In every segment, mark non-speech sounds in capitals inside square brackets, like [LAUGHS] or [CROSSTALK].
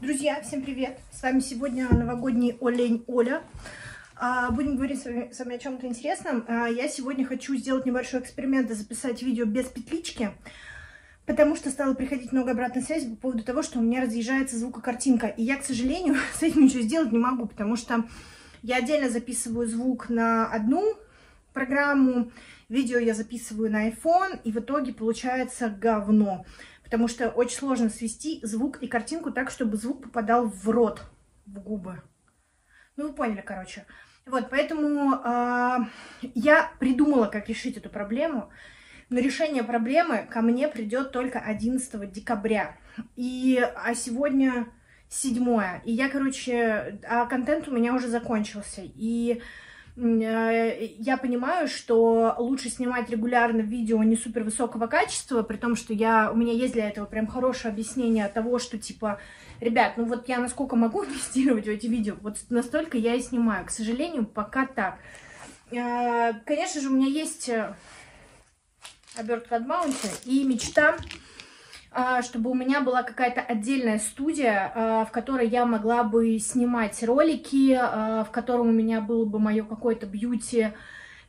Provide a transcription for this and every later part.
Друзья, всем привет! С вами сегодня новогодний олень Оля. А, будем говорить с вами, с вами о чем-то интересном. А, я сегодня хочу сделать небольшой эксперимент и записать видео без петлички, потому что стало приходить много обратной связи по поводу того, что у меня разъезжается звукокартинка. И я, к сожалению, [LAUGHS] с этим ничего сделать не могу, потому что я отдельно записываю звук на одну программу, видео я записываю на iPhone, и в итоге получается говно потому что очень сложно свести звук и картинку так, чтобы звук попадал в рот, в губы. Ну, вы поняли, короче. Вот, поэтому э, я придумала, как решить эту проблему, но решение проблемы ко мне придет только 11 декабря. И, а сегодня 7. И я, короче, а контент у меня уже закончился. И я понимаю, что лучше снимать регулярно видео не супер высокого качества, при том, что я, у меня есть для этого прям хорошее объяснение того, что типа, ребят, ну вот я насколько могу [LAUGHS] инвестировать в эти видео, вот настолько я и снимаю. К сожалению, пока так. Э, конечно же, у меня есть э, обертка от маунта и мечта чтобы у меня была какая-то отдельная студия, а, в которой я могла бы снимать ролики, а, в котором у меня было бы мое какое-то бьюти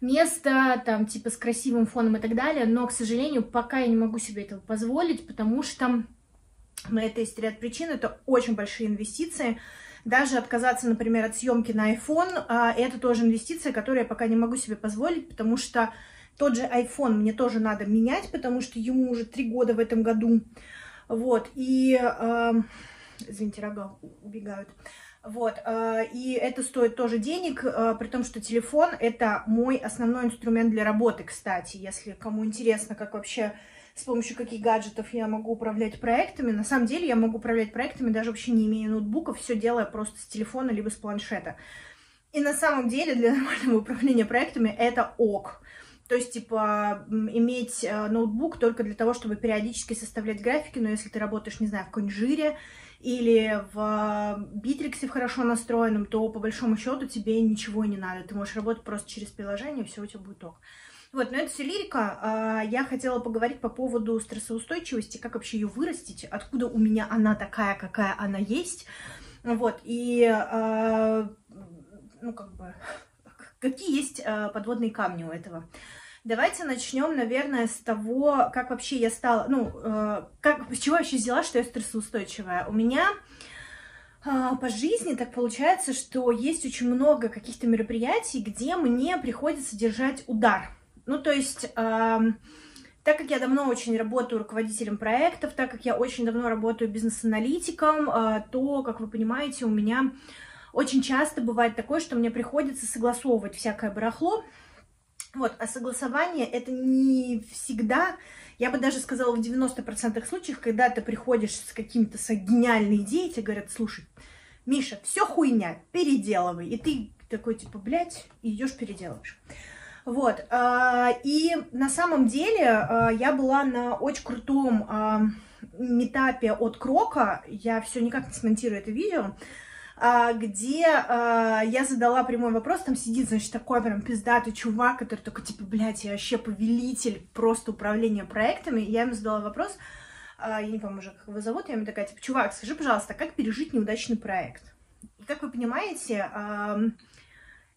место, там, типа, с красивым фоном и так далее, но, к сожалению, пока я не могу себе этого позволить, потому что на это есть ряд причин, это очень большие инвестиции, даже отказаться, например, от съемки на iPhone, это тоже инвестиция, которую я пока не могу себе позволить, потому что тот же iPhone мне тоже надо менять, потому что ему уже три года в этом году. Вот, и... Э, извините, рога убегают. Вот, э, и это стоит тоже денег, э, при том, что телефон это мой основной инструмент для работы, кстати, если кому интересно, как вообще с помощью каких гаджетов я могу управлять проектами. На самом деле я могу управлять проектами, даже вообще не имея ноутбука, все делая просто с телефона либо с планшета. И на самом деле для нормального управления проектами это ок. То есть, типа, иметь э, ноутбук только для того, чтобы периодически составлять графики, но если ты работаешь, не знаю, в конжире или в Битриксе в хорошо настроенном, то по большому счету тебе ничего не надо. Ты можешь работать просто через приложение, все у тебя будет ок. Вот, но это все лирика. А, я хотела поговорить по поводу стрессоустойчивости, как вообще ее вырастить, откуда у меня она такая, какая она есть. Вот, и, а, ну, как бы, [LAUGHS] какие есть а, подводные камни у этого. Давайте начнем, наверное, с того, как вообще я стала, ну, э, как, с чего вообще взяла, что я стрессоустойчивая. У меня э, по жизни так получается, что есть очень много каких-то мероприятий, где мне приходится держать удар. Ну, то есть... Э, так как я давно очень работаю руководителем проектов, так как я очень давно работаю бизнес-аналитиком, э, то, как вы понимаете, у меня очень часто бывает такое, что мне приходится согласовывать всякое барахло, вот, а согласование это не всегда, я бы даже сказала, в 90% случаев, когда ты приходишь с каким-то с гениальной идеей, тебе говорят, слушай, Миша, все хуйня, переделывай. И ты такой, типа, блядь, идешь переделываешь. Вот, а, и на самом деле а, я была на очень крутом а, метапе от Крока, я все никак не смонтирую это видео, где а, я задала прямой вопрос, там сидит, значит, такой прям пиздатый чувак, который такой, типа, блядь, я вообще повелитель просто управления проектами. Я ему задала вопрос, а, я не помню уже, как его зовут, я ему такая, типа, чувак, скажи, пожалуйста, как пережить неудачный проект? И как вы понимаете,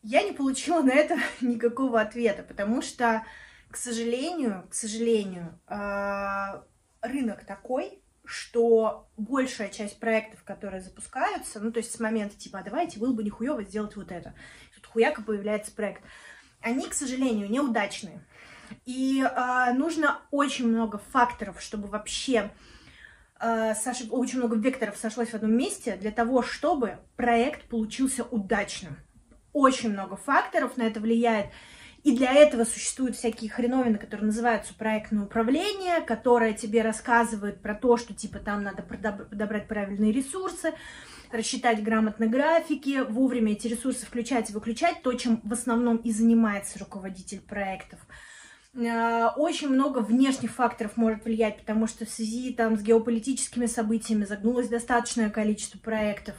я не получила на это [LAUGHS] никакого ответа, потому что, к сожалению, к сожалению, рынок такой, что большая часть проектов, которые запускаются, ну, то есть с момента типа, а давайте, было бы нихуево сделать вот это. Тут хуяка появляется проект. Они, к сожалению, неудачные. И э, нужно очень много факторов, чтобы вообще э, сош... очень много векторов сошлось в одном месте для того, чтобы проект получился удачным. Очень много факторов на это влияет. И для этого существуют всякие хреновины, которые называются проектное управление, которое тебе рассказывает про то, что типа там надо подобрать правильные ресурсы, рассчитать грамотно графики, вовремя эти ресурсы включать и выключать, то, чем в основном и занимается руководитель проектов. Э, очень много внешних факторов может влиять, потому что в связи там, с геополитическими событиями загнулось достаточное количество проектов.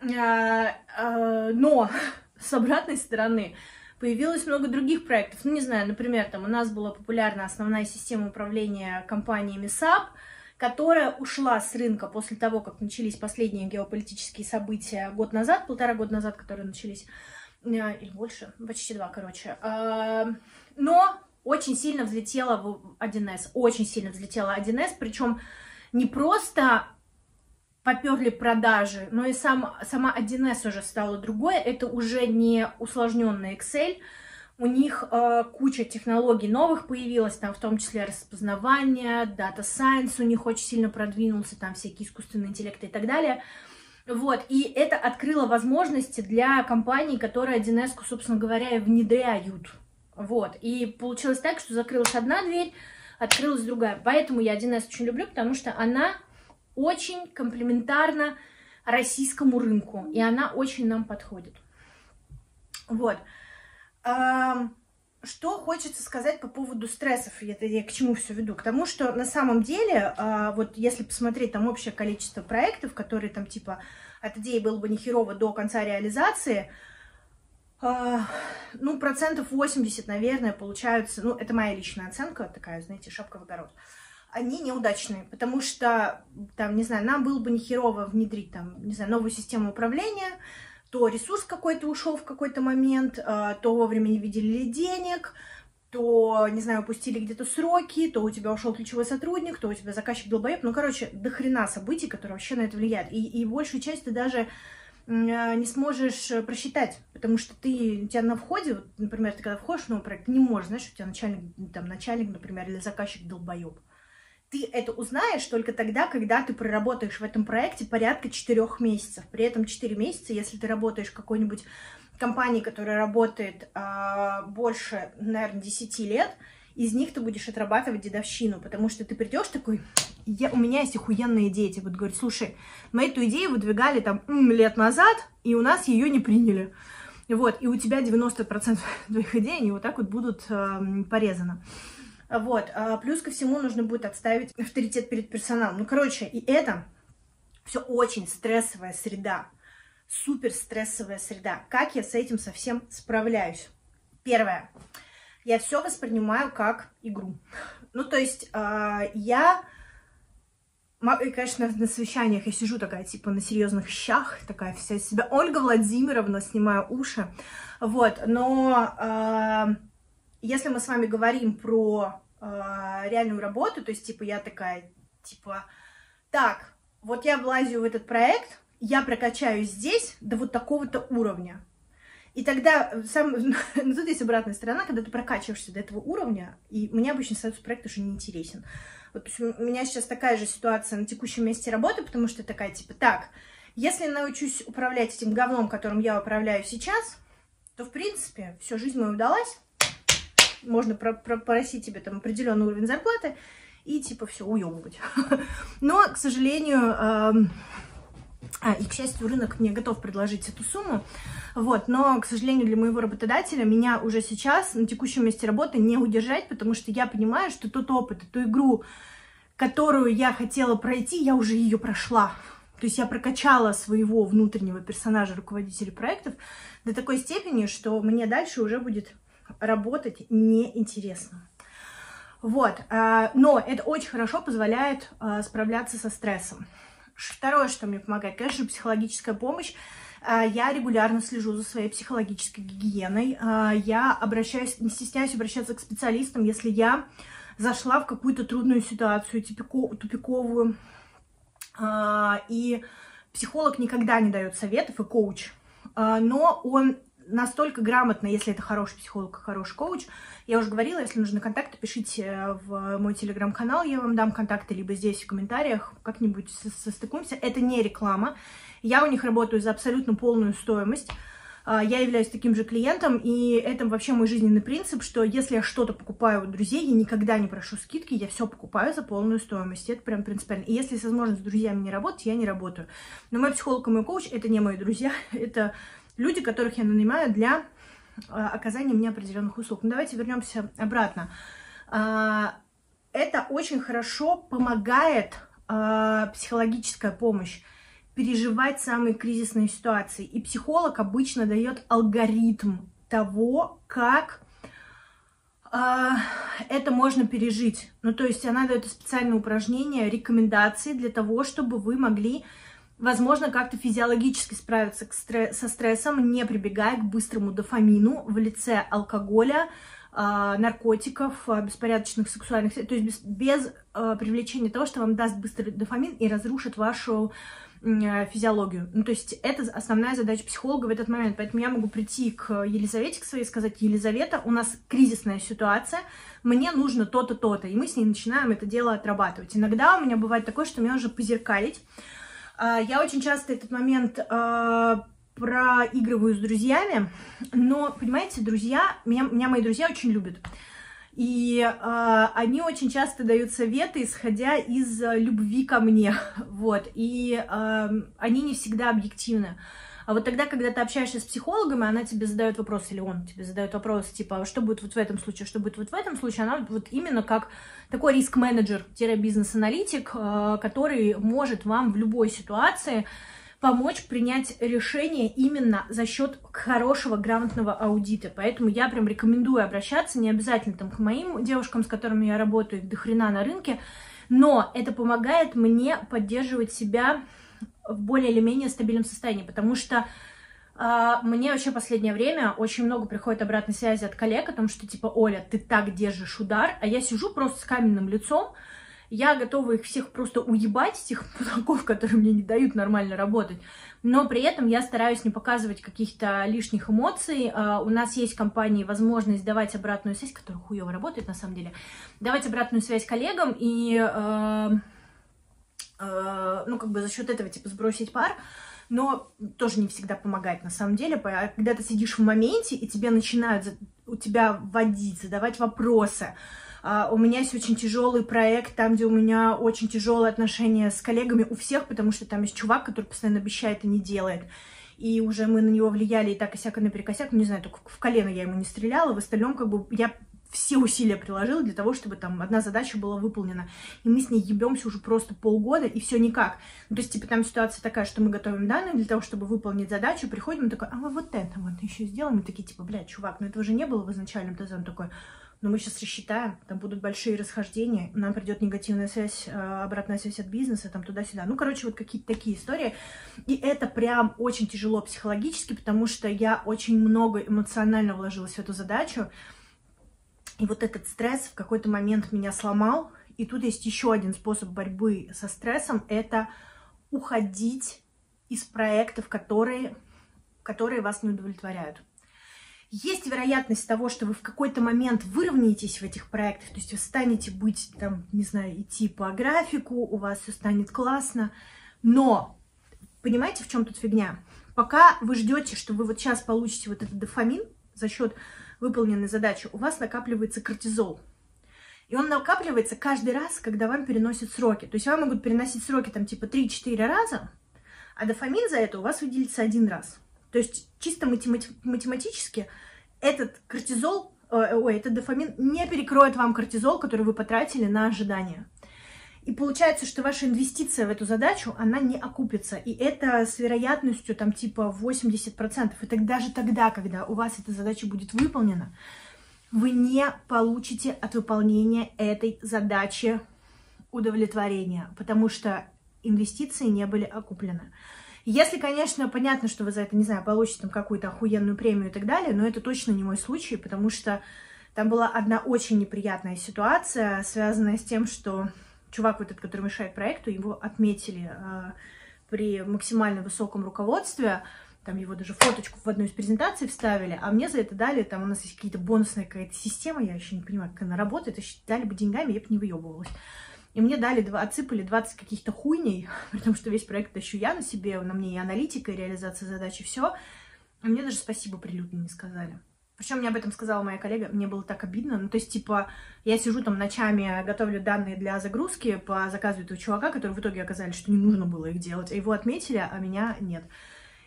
Э, э, но [LAUGHS] с обратной стороны, Появилось много других проектов. Ну, не знаю, например, там у нас была популярна основная система управления компаниями SAP, которая ушла с рынка после того, как начались последние геополитические события год назад, полтора года назад, которые начались, э, или больше, почти два, короче. А, но очень сильно взлетела в 1С, очень сильно взлетела 1С, причем не просто поперли продажи, но и сам, сама 1С уже стала другой, это уже не усложненный Excel, у них э, куча технологий новых появилась, там в том числе распознавание, Data Science у них очень сильно продвинулся, там всякие искусственные интеллекты и так далее. Вот, и это открыло возможности для компаний, которые 1С, собственно говоря, внедряют. Вот, и получилось так, что закрылась одна дверь, открылась другая. Поэтому я 1С очень люблю, потому что она очень комплементарна российскому рынку, и она очень нам подходит. Вот. Что хочется сказать по поводу стрессов, это я к чему все веду? К тому, что на самом деле, а, вот если посмотреть там общее количество проектов, которые там типа от идеи было бы нехерово до конца реализации, а, ну, процентов 80, наверное, получаются, ну, это моя личная оценка, такая, знаете, шапка в огород, они неудачные, потому что, там, не знаю, нам было бы нехерово внедрить, там, не знаю, новую систему управления, то ресурс какой-то ушел в какой-то момент, а, то вовремя не видели денег, то, не знаю, упустили где-то сроки, то у тебя ушел ключевой сотрудник, то у тебя заказчик долбоеб. Ну, короче, до хрена событий, которые вообще на это влияют. И, и большую часть ты даже а, не сможешь просчитать, потому что ты, у тебя на входе, вот, например, ты когда входишь в новый проект, не можешь, знаешь, у тебя начальник, там, начальник, например, или заказчик долбоеб ты это узнаешь только тогда, когда ты проработаешь в этом проекте порядка четырех месяцев. При этом четыре месяца, если ты работаешь в какой-нибудь компании, которая работает э, больше, наверное, 10 лет, из них ты будешь отрабатывать дедовщину, потому что ты придешь такой, я, у меня есть охуенная идея, тебе будут слушай, мы эту идею выдвигали там лет назад, и у нас ее не приняли. Вот, и у тебя 90% твоих идей, они вот так вот будут э, порезаны. Вот. А плюс ко всему нужно будет отставить авторитет перед персоналом. Ну, короче, и это все очень стрессовая среда. Супер стрессовая среда. Как я с этим совсем справляюсь? Первое. Я все воспринимаю как игру. Ну, то есть э, я... И, конечно, на совещаниях я сижу такая, типа, на серьезных щах, такая вся из себя Ольга Владимировна, снимаю уши, вот, но э, если мы с вами говорим про э, реальную работу, то есть, типа, я такая, типа, так, вот я влазю в этот проект, я прокачаюсь здесь до вот такого-то уровня. И тогда сам, [LAUGHS] ну, тут есть обратная сторона, когда ты прокачиваешься до этого уровня, и мне обычно статус проекта уже не интересен. Вот у меня сейчас такая же ситуация на текущем месте работы, потому что такая, типа, так, если научусь управлять этим говном, которым я управляю сейчас, то, в принципе, все, жизнь моя удалась, можно про тебе там определенный уровень зарплаты и типа все уебывать. [LAUGHS] Но, к сожалению, э, а, и, к счастью, рынок мне готов предложить эту сумму, вот, но, к сожалению, для моего работодателя меня уже сейчас на текущем месте работы не удержать, потому что я понимаю, что тот опыт, ту игру, которую я хотела пройти, я уже ее прошла. То есть я прокачала своего внутреннего персонажа, руководителя проектов до такой степени, что мне дальше уже будет работать неинтересно. Вот, а, но это очень хорошо позволяет а, справляться со стрессом. Второе, что мне помогает, конечно, психологическая помощь. А, я регулярно слежу за своей психологической гигиеной. Я обращаюсь, не стесняюсь обращаться к специалистам, если я зашла в какую-то трудную ситуацию, тупиковую. И психолог никогда не дает советов и коуч, но он настолько грамотно, если это хороший психолог, хороший коуч. Я уже говорила, если нужны контакты, пишите в мой телеграм-канал, я вам дам контакты, либо здесь в комментариях, как-нибудь состыкуемся. Это не реклама. Я у них работаю за абсолютно полную стоимость. А, я являюсь таким же клиентом, и это вообще мой жизненный принцип, что если я что-то покупаю у друзей, я никогда не прошу скидки, я все покупаю за полную стоимость. Это прям принципиально. И если есть возможность с друзьями не работать, я не работаю. Но мой психолог и мой коуч — это не мои друзья, [LAUGHS] это люди, которых я нанимаю для а, оказания мне определенных услуг. Ну, давайте вернемся обратно. А, это очень хорошо помогает а, психологическая помощь переживать самые кризисные ситуации. И психолог обычно дает алгоритм того, как это можно пережить. Ну, то есть она дает специальное упражнение, рекомендации для того, чтобы вы могли, возможно, как-то физиологически справиться со стрессом, не прибегая к быстрому дофамину в лице алкоголя, а, наркотиков, а, беспорядочных сексуальных, то есть без, без привлечения того, что вам даст быстрый дофамин и разрушит вашу Э, физиологию. Ну, то есть это основная задача психолога в этот момент. Поэтому я могу прийти к Елизавете, к своей, сказать, Елизавета, у нас кризисная ситуация, мне нужно то-то, то-то. И мы с ней начинаем это дело отрабатывать. Иногда у меня бывает такое, что мне нужно позеркалить. А, я очень часто этот момент а, проигрываю с друзьями, но, понимаете, друзья, меня, меня мои друзья очень любят. И э, они очень часто дают советы, исходя из любви ко мне, [LAUGHS] вот, и э, они не всегда объективны. А вот тогда, когда ты общаешься с психологом, и она тебе задает вопрос, или он тебе задает вопрос, типа, «А что будет вот в этом случае, что будет вот в этом случае, она вот именно как такой риск-менеджер-бизнес-аналитик, э, который может вам в любой ситуации помочь принять решение именно за счет хорошего, грамотного аудита. Поэтому я прям рекомендую обращаться, не обязательно там к моим девушкам, с которыми я работаю, их до хрена на рынке, но это помогает мне поддерживать себя в более или менее стабильном состоянии, потому что э, мне вообще последнее время очень много приходит обратной связи от коллег о том, что типа, Оля, ты так держишь удар, а я сижу просто с каменным лицом, я готова их всех просто уебать, тех [LAUGHS] мудаков, которые мне не дают нормально работать. Но при этом я стараюсь не показывать каких-то лишних эмоций. Uh, у нас есть в компании возможность давать обратную связь, которая хуево работает на самом деле, давать обратную связь коллегам и, uh, ну, как бы за счет этого, типа, сбросить пар но тоже не всегда помогает на самом деле. Когда ты сидишь в моменте, и тебе начинают у тебя вводить, задавать вопросы, Uh, у меня есть очень тяжелый проект, там, где у меня очень тяжелые отношения с коллегами у всех, потому что там есть чувак, который постоянно обещает и не делает. И уже мы на него влияли и так и сяко наперекосяк, ну, не знаю, только в колено я ему не стреляла, в остальном, как бы, я все усилия приложила для того, чтобы там одна задача была выполнена. И мы с ней ебемся уже просто полгода, и все никак. Ну, то есть, типа, там ситуация такая, что мы готовим данные для того, чтобы выполнить задачу, приходим, и такой, а мы вот это вот еще сделаем. И такие, типа, блядь, чувак, ну этого же не было в изначальном ТЗ. Он такой, но мы сейчас рассчитаем, там будут большие расхождения, нам придет негативная связь, э, обратная связь от бизнеса, там туда-сюда. Ну, короче, вот какие-то такие истории. И это прям очень тяжело психологически, потому что я очень много эмоционально вложилась в эту задачу. И вот этот стресс в какой-то момент меня сломал. И тут есть еще один способ борьбы со стрессом, это уходить из проектов, которые, которые вас не удовлетворяют. Есть вероятность того, что вы в какой-то момент выровняетесь в этих проектах, то есть вы станете быть, там, не знаю, идти по графику, у вас все станет классно, но понимаете, в чем тут фигня? Пока вы ждете, что вы вот сейчас получите вот этот дофамин за счет выполненной задачи, у вас накапливается кортизол. И он накапливается каждый раз, когда вам переносят сроки. То есть вам могут переносить сроки там типа 3-4 раза, а дофамин за это у вас выделится один раз. То есть чисто математически этот кортизол, э, ой, этот дофамин не перекроет вам кортизол, который вы потратили на ожидание. И получается, что ваша инвестиция в эту задачу, она не окупится. И это с вероятностью там типа 80%. И так даже тогда, когда у вас эта задача будет выполнена, вы не получите от выполнения этой задачи удовлетворения, потому что инвестиции не были окуплены. Если, конечно, понятно, что вы за это, не знаю, получите там какую-то охуенную премию и так далее, но это точно не мой случай, потому что там была одна очень неприятная ситуация, связанная с тем, что чувак вот этот, который мешает проекту, его отметили э, при максимально высоком руководстве, там его даже фоточку в одну из презентаций вставили, а мне за это дали, там у нас есть какие-то бонусная какая-то система, я еще не понимаю, как она работает, дали бы деньгами, я бы не выебывалась. И мне дали, два, отсыпали 20 каких-то хуйней, [LAUGHS] потому что весь проект тащу я на себе, на мне и аналитика, и реализация задачи, все. А мне даже спасибо прилюдно не сказали. Причем мне об этом сказала моя коллега, мне было так обидно. Ну, то есть, типа, я сижу там ночами, готовлю данные для загрузки по заказу этого чувака, который в итоге оказались, что не нужно было их делать. А его отметили, а меня нет.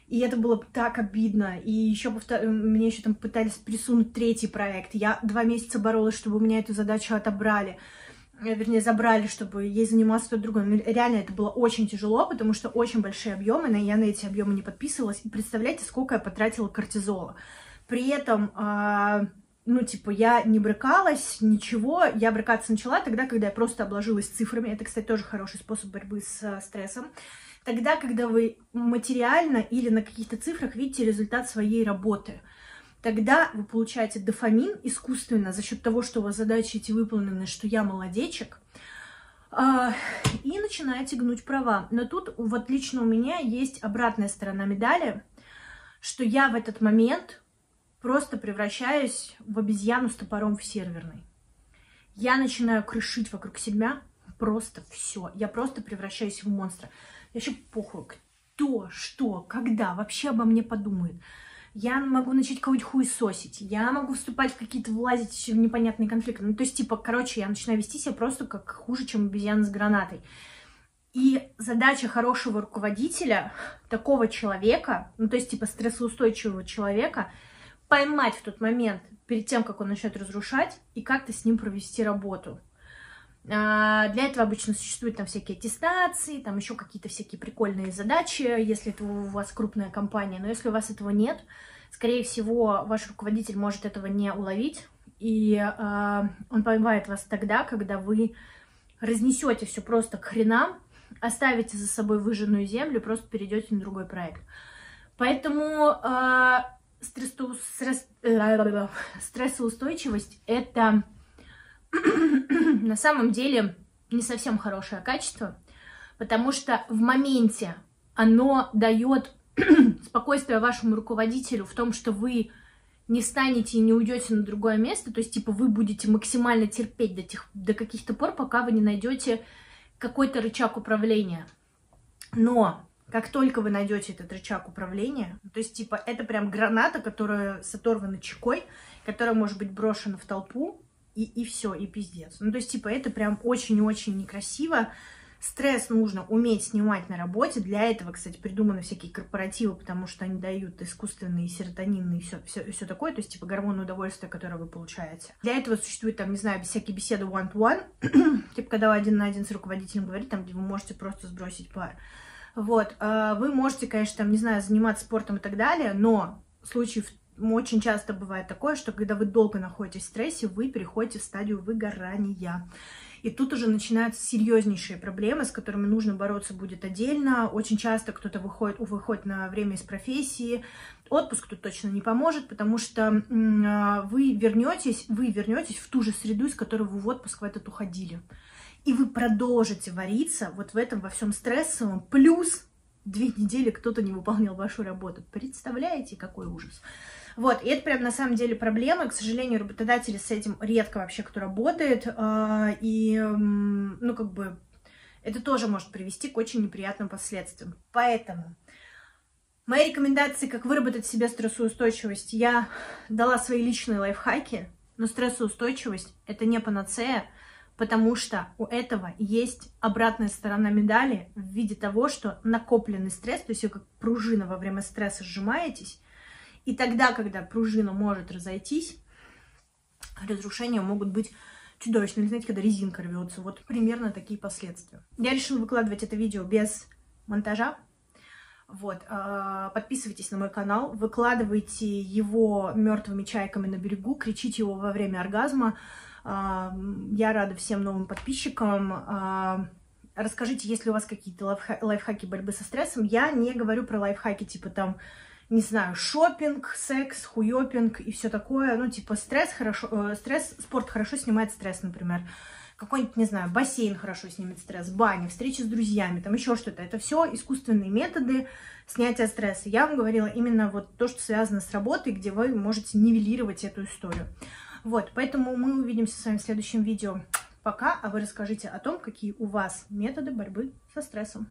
И это было так обидно. И еще повтор... мне еще там пытались присунуть третий проект. Я два месяца боролась, чтобы у меня эту задачу отобрали. Э, вернее, забрали, чтобы ей заниматься кто-то другой. Но реально это было очень тяжело, потому что очень большие объемы, я на эти объемы не подписывалась. И представляете, сколько я потратила кортизола. При этом, э, ну, типа, я не брыкалась, ничего, я брыкаться начала тогда, когда я просто обложилась цифрами, это, кстати, тоже хороший способ борьбы с э, стрессом, тогда, когда вы материально или на каких-то цифрах видите результат своей работы, тогда вы получаете дофамин искусственно за счет того, что у вас задачи эти выполнены, что я молодечек, а, и начинаете гнуть права. Но тут вот лично у меня есть обратная сторона медали, что я в этот момент просто превращаюсь в обезьяну с топором в серверной. Я начинаю крышить вокруг себя просто все. Я просто превращаюсь в монстра. Я вообще похуй, кто, что, когда вообще обо мне подумает я могу начать кого-нибудь хуесосить, я могу вступать в какие-то, влазить в непонятные конфликты. Ну, то есть, типа, короче, я начинаю вести себя просто как хуже, чем обезьяна с гранатой. И задача хорошего руководителя, такого человека, ну, то есть, типа, стрессоустойчивого человека, поймать в тот момент, перед тем, как он начнет разрушать, и как-то с ним провести работу. А, для этого обычно существуют там всякие аттестации, там еще какие-то всякие прикольные задачи, если это у вас крупная компания. Но если у вас этого нет, скорее всего, ваш руководитель может этого не уловить, и э, он поймает вас тогда, когда вы разнесете все просто к хренам, оставите за собой выжженную землю, просто перейдете на другой проект. Поэтому э, стрессоустойчивость это [CLEARS THROAT] на самом деле не совсем хорошее качество, потому что в моменте оно дает [CLEARS THROAT] спокойствие вашему руководителю в том, что вы не встанете и не уйдете на другое место, то есть, типа, вы будете максимально терпеть до, тех, до каких-то пор, пока вы не найдете какой-то рычаг управления. Но как только вы найдете этот рычаг управления, то есть, типа, это прям граната, которая с оторванной чекой, которая может быть брошена в толпу, и, и все, и пиздец. Ну, то есть, типа, это прям очень-очень некрасиво. Стресс нужно уметь снимать на работе. Для этого, кстати, придуманы всякие корпоративы, потому что они дают искусственные серотонины и все, все, все такое, то есть, типа, гормоны удовольствия, которое вы получаете. Для этого существует, там, не знаю, всякие беседы one-to-one, [CLEARS THROAT] типа, когда вы один на один с руководителем говорите, там, где вы можете просто сбросить пар. Вот, а, вы можете, конечно, там, не знаю, заниматься спортом и так далее, но в случае очень часто бывает такое, что когда вы долго находитесь в стрессе, вы переходите в стадию выгорания. И тут уже начинаются серьезнейшие проблемы, с которыми нужно бороться будет отдельно. Очень часто кто-то выходит, выходит на время из профессии. Отпуск тут точно не поможет, потому что а, вы вернетесь, вы вернетесь в ту же среду, из которой вы в отпуск в этот уходили. И вы продолжите вариться вот в этом во всем стрессовом, плюс две недели кто-то не выполнял вашу работу. Представляете, какой ужас? Вот, и это прям на самом деле проблема. К сожалению, работодатели с этим редко вообще кто работает. А, и, ну, как бы, это тоже может привести к очень неприятным последствиям. Поэтому мои рекомендации, как выработать себе стрессоустойчивость, я дала свои личные лайфхаки, но стрессоустойчивость — это не панацея, потому что у этого есть обратная сторона медали в виде того, что накопленный стресс, то есть вы как пружина во время стресса сжимаетесь, и тогда, когда пружина может разойтись, разрушения могут быть чудовищными. Знаете, когда резинка рвется. Вот примерно такие последствия. Я решила выкладывать это видео без монтажа. Вот, а, подписывайтесь на мой канал, выкладывайте его мертвыми чайками на берегу, кричите его во время оргазма. А, я рада всем новым подписчикам. А, расскажите, есть ли у вас какие-то лайфхаки борьбы со стрессом. Я не говорю про лайфхаки типа там не знаю, шопинг, секс, хуёпинг и все такое. Ну, типа, стресс хорошо, э, стресс, спорт хорошо снимает стресс, например. Какой-нибудь, не знаю, бассейн хорошо снимет стресс, баня, встречи с друзьями, там еще что-то. Это все искусственные методы снятия стресса. Я вам говорила именно вот то, что связано с работой, где вы можете нивелировать эту историю. Вот, поэтому мы увидимся с вами в следующем видео. Пока, а вы расскажите о том, какие у вас методы борьбы со стрессом.